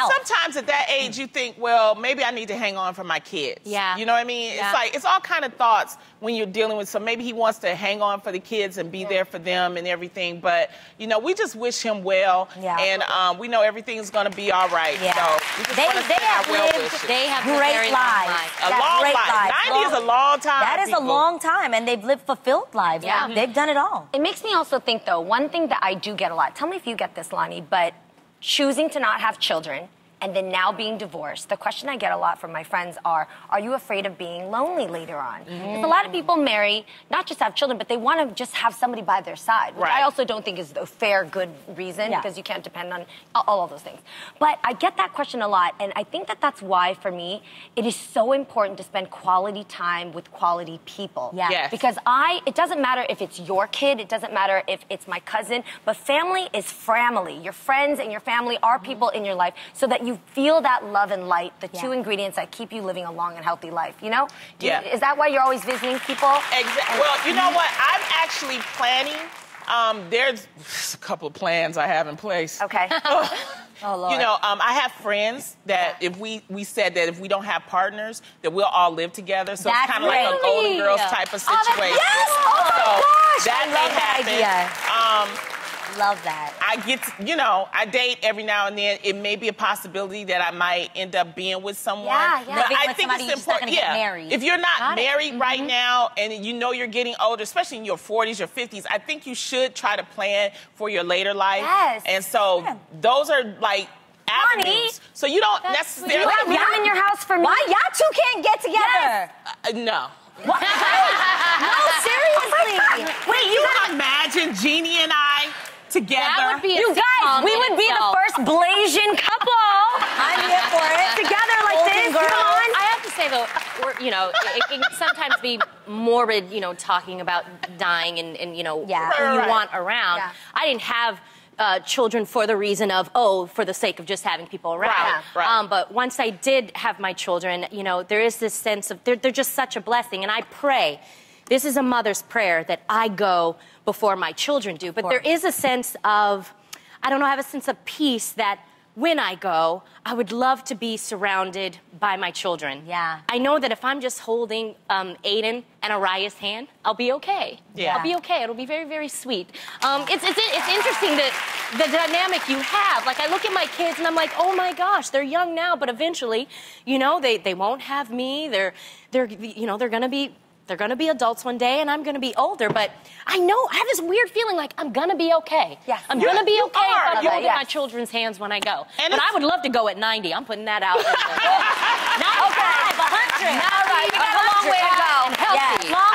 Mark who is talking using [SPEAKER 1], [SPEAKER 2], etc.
[SPEAKER 1] help.
[SPEAKER 2] sometimes at that age you think, well, maybe I need to hang on for my kids.
[SPEAKER 3] Yeah.
[SPEAKER 2] You know what I mean?
[SPEAKER 3] Yeah.
[SPEAKER 2] It's like it's all kind of thoughts when you're dealing with. So maybe he wants to hang on for the kids and be there for them and everything. But you know, we just wish him well.
[SPEAKER 1] Yeah.
[SPEAKER 2] And um, we know everything's gonna be all right.
[SPEAKER 1] Yeah.
[SPEAKER 2] So
[SPEAKER 1] They- they have
[SPEAKER 2] well
[SPEAKER 1] lived-
[SPEAKER 2] wishes.
[SPEAKER 3] They have
[SPEAKER 1] Great
[SPEAKER 3] very
[SPEAKER 1] lives.
[SPEAKER 3] life.
[SPEAKER 2] a
[SPEAKER 1] Yeah,
[SPEAKER 2] long
[SPEAKER 1] great
[SPEAKER 2] life.
[SPEAKER 1] lives.
[SPEAKER 2] 90 is a long time.
[SPEAKER 1] That is a long time, and they've lived fulfilled lives.
[SPEAKER 3] Yeah.
[SPEAKER 1] They've done it all.
[SPEAKER 4] It makes me also think, though, one thing that I do get a lot. Tell me if you get this, Loni, but choosing to not have children and then now being divorced, the question I get a lot from my friends are, are you afraid of being lonely later on? Because a lot of people marry, not just have children, but they want to just have somebody by their side, which I also don't think is a fair, good reason
[SPEAKER 1] Yeah.
[SPEAKER 4] because you can't depend on all, all of those things. But I get that question a lot, and I think that that's why, for me, it is so important to spend quality time with quality people.
[SPEAKER 1] Yeah.
[SPEAKER 2] Yes.
[SPEAKER 4] Because I, it doesn't matter if it's your kid, it doesn't matter if it's my cousin, but family is family. Your friends and your family are people in your life so that you feel that love and light, the two ingredients that keep you living a long and healthy life, you know? Do you- is that why you're always visiting people?
[SPEAKER 2] Exactly. Well, you know what? I'm actually planning. Um, there's a couple of plans I have in place.
[SPEAKER 4] Okay.
[SPEAKER 1] Oh, Lord.
[SPEAKER 2] You know, um, I have friends that if we we said that if we don't have partners, that we'll all live together. So
[SPEAKER 1] That's
[SPEAKER 2] it's kind of like a. Golden Girls type of
[SPEAKER 1] Oh, that's-
[SPEAKER 2] situation.
[SPEAKER 1] yes! Oh, my
[SPEAKER 2] so
[SPEAKER 1] gosh!
[SPEAKER 2] that
[SPEAKER 1] I
[SPEAKER 2] may
[SPEAKER 1] love that
[SPEAKER 2] happen. Um,
[SPEAKER 1] Love that.
[SPEAKER 2] I get, to, you know, I date every now and then. It may be a possibility that I might end up being with someone.
[SPEAKER 4] Yeah, yeah.
[SPEAKER 2] But I think it's important. yeah,
[SPEAKER 1] married.
[SPEAKER 2] if you're not
[SPEAKER 4] Got it.
[SPEAKER 2] married right
[SPEAKER 1] Mm-hmm.
[SPEAKER 2] now and you know you're getting older, especially in your 40s, your 50s, I think you should try to plan for your later life.
[SPEAKER 4] Yes.
[SPEAKER 2] And so
[SPEAKER 1] Yeah.
[SPEAKER 2] those are like avenues. So you don't
[SPEAKER 3] That's
[SPEAKER 2] necessarily.
[SPEAKER 4] You have room in your house for me?
[SPEAKER 1] Why y'all two can't get together?
[SPEAKER 2] Uh, no.
[SPEAKER 1] No, seriously.
[SPEAKER 2] Wait, you imagine Jeannie and I together?
[SPEAKER 3] That would be a
[SPEAKER 4] You guys, we
[SPEAKER 3] in
[SPEAKER 4] would be the first Blasian couple.
[SPEAKER 1] I'm here for it.
[SPEAKER 4] Together like
[SPEAKER 1] Golden
[SPEAKER 4] this,
[SPEAKER 1] Girls.
[SPEAKER 4] come on.
[SPEAKER 3] I have to say though, we're, you know, it, it can sometimes be morbid, you know, talking about dying and, and you know
[SPEAKER 1] Yeah.
[SPEAKER 3] who
[SPEAKER 2] Right,
[SPEAKER 3] you
[SPEAKER 2] right.
[SPEAKER 3] want around.
[SPEAKER 4] Yeah.
[SPEAKER 3] I didn't have. Uh, children for the reason of oh for the sake of just having people around
[SPEAKER 2] Right, right.
[SPEAKER 3] Um, but once i did have my children you know there is this sense of they're, they're just such a blessing and i pray this is a mother's prayer that i go before my children do but there is a sense of i don't know i have a sense of peace that when i go i would love to be surrounded by my children
[SPEAKER 1] Yeah.
[SPEAKER 3] I know that if I'm just holding um, Aden and Ariah's hand, I'll be okay.
[SPEAKER 2] Yeah.
[SPEAKER 3] I'll be okay. It'll be very, very sweet. Um, it's, it's, it's interesting that the dynamic you have. Like, I look at my kids and I'm like, oh my gosh, they're young now, but eventually, you know, they, they won't have me. They're, they're, you know, they're going to be they're going to be adults one day and I'm going to be older, but I know I have this weird feeling like I'm going to be okay.
[SPEAKER 4] Yes.
[SPEAKER 3] I'm
[SPEAKER 2] going
[SPEAKER 3] to be okay
[SPEAKER 2] are.
[SPEAKER 3] if I'm holding
[SPEAKER 4] yes.
[SPEAKER 3] my children's hands when I go.
[SPEAKER 2] And
[SPEAKER 3] but I would love to go at 90. I'm putting that out. okay. 100. All right, a long way to go. Healthy. Yes.